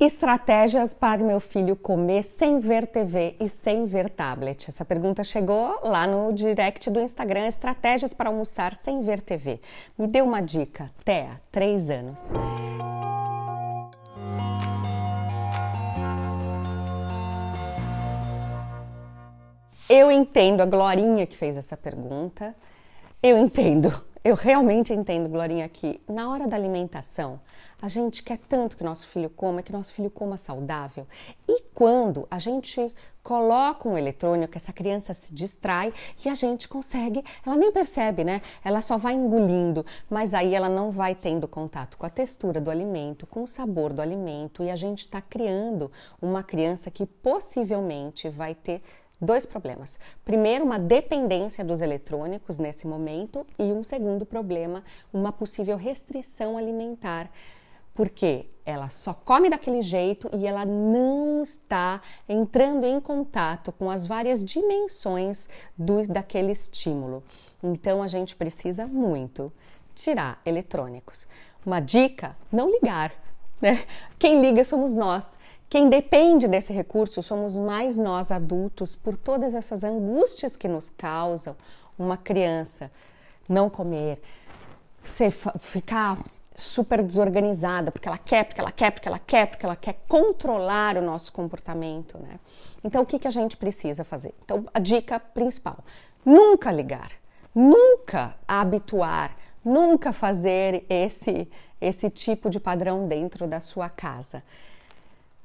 Estratégias para meu filho comer sem ver TV e sem ver tablet. Essa pergunta chegou lá no direct do Instagram. Estratégias para almoçar sem ver TV. Me dê uma dica. Thea, três anos. Eu entendo a Glorinha que fez essa pergunta. Eu entendo eu realmente entendo, Glorinha, que na hora da alimentação, a gente quer tanto que nosso filho coma, que nosso filho coma saudável. E quando a gente coloca um eletrônico, essa criança se distrai e a gente consegue, ela nem percebe, né? Ela só vai engolindo, mas aí ela não vai tendo contato com a textura do alimento, com o sabor do alimento e a gente está criando uma criança que possivelmente vai ter dois problemas. Primeiro, uma dependência dos eletrônicos nesse momento, e um segundo problema, uma possível restrição alimentar. Porque ela só come daquele jeito e ela não está entrando em contato com as várias dimensões do, daquele estímulo. Então a gente precisa muito tirar eletrônicos. Uma dica: não ligar. Né? Quem liga somos nós. Quem depende desse recurso somos mais nós adultos, por todas essas angústias que nos causam uma criança não comer, você ficar super desorganizada, porque ela quer, porque ela quer, porque ela quer, porque ela quer controlar o nosso comportamento, né? Então, o que, que a gente precisa fazer? Então, a dica principal: nunca ligar, nunca habituar, nunca fazer esse, esse tipo de padrão dentro da sua casa.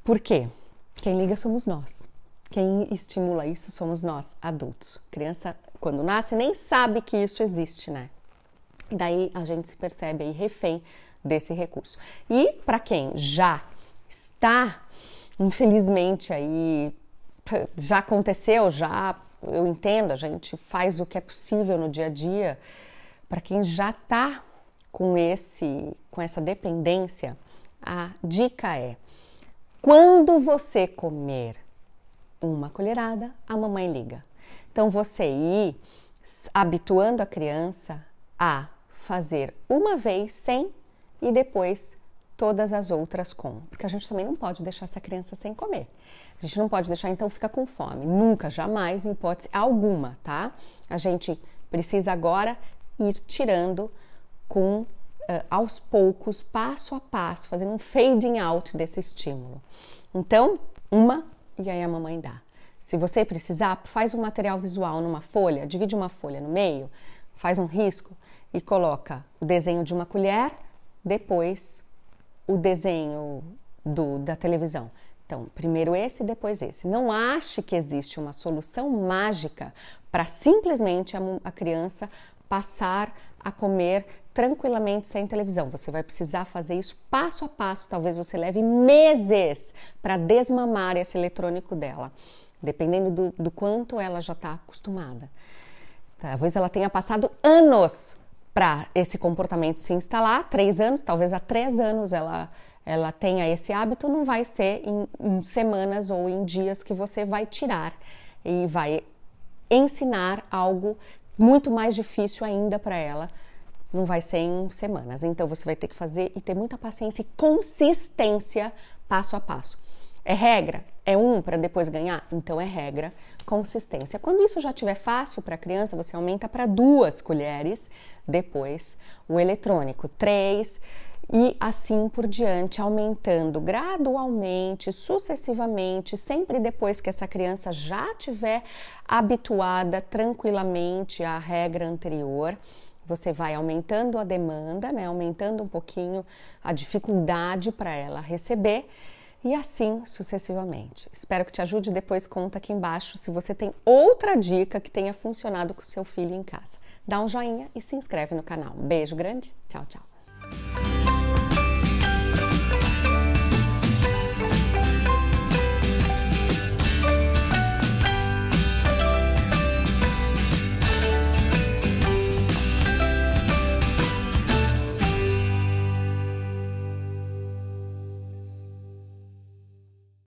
Por quê? Quem liga somos nós. Quem estimula isso somos nós, adultos. Criança, quando nasce, nem sabe que isso existe, né? Daí a gente se percebe aí refém desse recurso. E para quem já está, infelizmente, aí já aconteceu, já eu entendo, a gente faz o que é possível no dia a dia. Para quem já está com esse, com essa dependência, a dica é quando você comer uma colherada, a mamãe liga. Então você ir habituando a criança a fazer uma vez sem e depois todas as outras com. Porque a gente também não pode deixar essa criança sem comer. A gente não pode deixar então ficar com fome. Nunca, jamais, em hipótese alguma, tá? A gente precisa agora ir tirando com uh, aos poucos, passo a passo, fazendo um fading out desse estímulo. Então, uma e aí a mamãe dá. Se você precisar, faz um material visual numa folha, divide uma folha no meio, faz um risco e coloca o desenho de uma colher, depois o desenho do, da televisão. Então, primeiro esse, depois esse. Não ache que existe uma solução mágica para simplesmente a, a criança passar a comer tranquilamente sem televisão. Você vai precisar fazer isso passo a passo. Talvez você leve meses para desmamar esse eletrônico dela, dependendo do, do quanto ela já está acostumada. Talvez ela tenha passado anos para esse comportamento se instalar, três anos, talvez há três anos ela ela tenha esse hábito, não vai ser em, em semanas ou em dias que você vai tirar e vai ensinar algo muito mais difícil ainda para ela. Não vai ser em semanas. Então você vai ter que fazer e ter muita paciência e consistência passo a passo. É regra? É um para depois ganhar? Então é regra, consistência. Quando isso já estiver fácil para a criança, você aumenta para duas colheres, depois o eletrônico, três e assim por diante, aumentando gradualmente, sucessivamente, sempre depois que essa criança já tiver habituada tranquilamente à regra anterior. Você vai aumentando a demanda, né, aumentando um pouquinho a dificuldade para ela receber e assim sucessivamente. Espero que te ajude. Depois conta aqui embaixo se você tem outra dica que tenha funcionado com seu filho em casa. Dá um joinha e se inscreve no canal. Um beijo grande. Tchau, tchau.